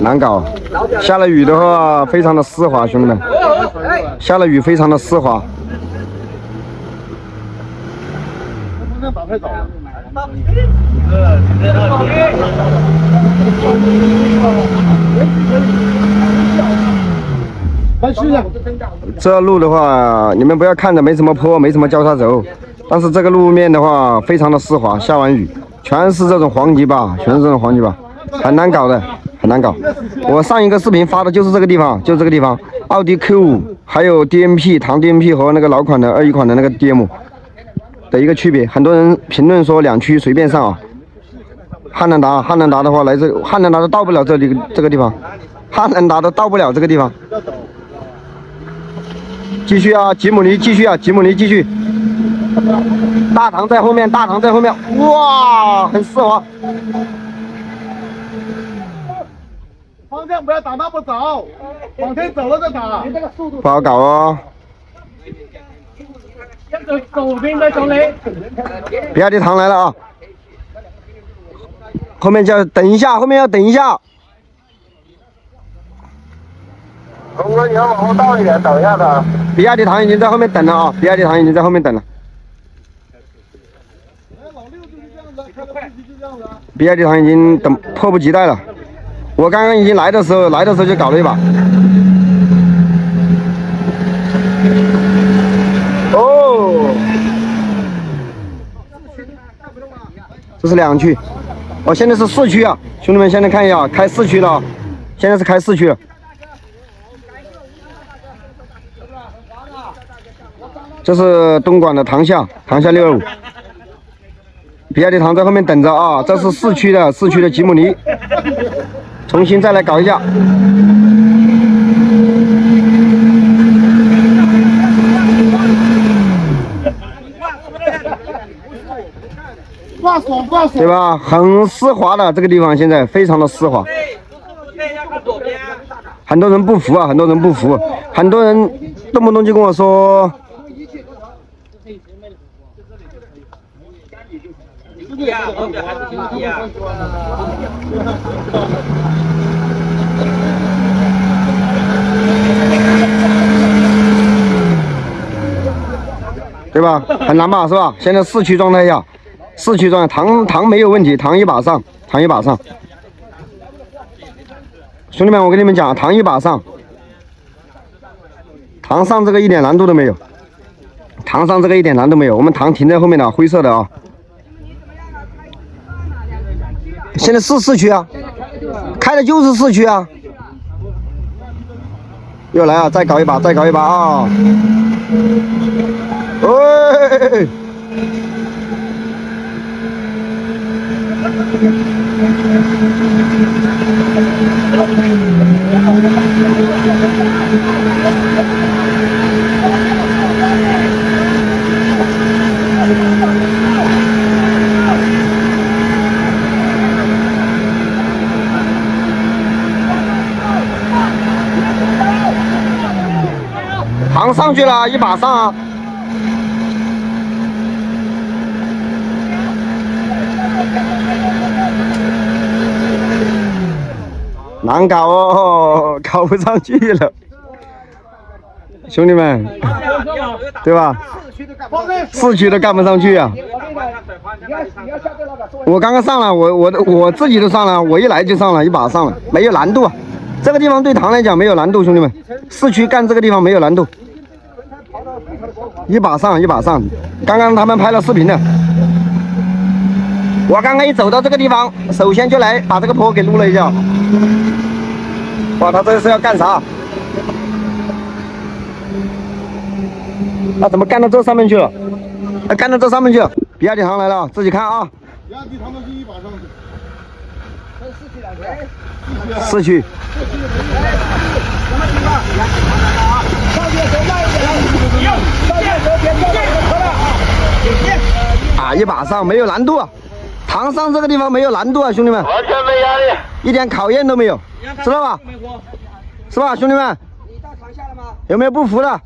难搞，下了雨的话非常的湿滑，兄弟们，下了雨非常的湿滑。这路的话，你们不要看着没什么坡，没什么交叉轴，但是这个路面的话非常的湿滑，下完雨全是这种黄泥巴，全是这种黄泥巴，很难搞的，很难搞。我上一个视频发的就是这个地方，就这个地方，奥迪 Q5 还有 DMP 唐 DMP 和那个老款的二一款的那个 DM 的一个区别。很多人评论说两驱随便上啊，汉兰达，汉兰达的话来这，汉兰达都到不了这里这个地方，汉兰达都到不了这个地方。继续啊，吉姆尼继续啊，吉姆尼继续。大唐在后面，大唐在后面，哇，很丝滑。方向不要打那么早，往前走了再打。你这个速度不好搞哦。走左边。比亚迪唐来了啊！后面叫等一下，后面要等一下。龙哥，你要往后倒一点，等一下他。比亚迪唐已经在后面等了啊！比亚迪唐已经在后面等了。比亚迪唐已经等迫不及待了。我刚刚已经来的时候，来的时候就搞了一把。哦，这是两驱，哦，现在是四驱啊，兄弟们，现在看一下，开四驱了，现在是开四驱了。这是东莞的唐夏，唐夏六二五，比亚迪唐在后面等着啊！这是四驱的，四驱的吉姆尼，重新再来搞一下。挂锁，挂锁，对吧？很丝滑的这个地方，现在非常的丝滑。很多人不服啊，很多人不服，很多人动不动就跟我说。对吧？很难吧，是吧？现在四驱状态下，四驱状态，糖糖没有问题，糖一把上，糖一把上。兄弟们，我跟你们讲，糖一把上，糖上这个一点难度都没有，糖上这个一点难度没有。我们糖停在后面的灰色的啊。现在是四驱啊，开的就是四驱啊！又来啊，再搞一把，再搞一把啊！喂！去了，一把上啊。难搞哦，搞不上去了，兄弟们，对吧？市区都干不上去啊！我刚刚上了，我我我自己都上了，我一来就上了一把上了，没有难度。这个地方对唐来讲没有难度，兄弟们，市区干这个地方没有难度，一把上一把上。刚刚他们拍了视频的，我刚刚一走到这个地方，首先就来把这个坡给撸了一下。哇，他这是要干啥？那怎么干到这上面去了？他干到这上面去了。比亚迪唐来了，自己看啊。比亚迪唐的一把上去。四驱。什么情况？上去走慢一点。上去走别掉了。啊，一把上没有难度。唐上这个地方没有难度啊，兄弟们。完全没压力。一点考验都没有。知道吧？是吧，兄弟们？你到床下了吗？有没有不服的？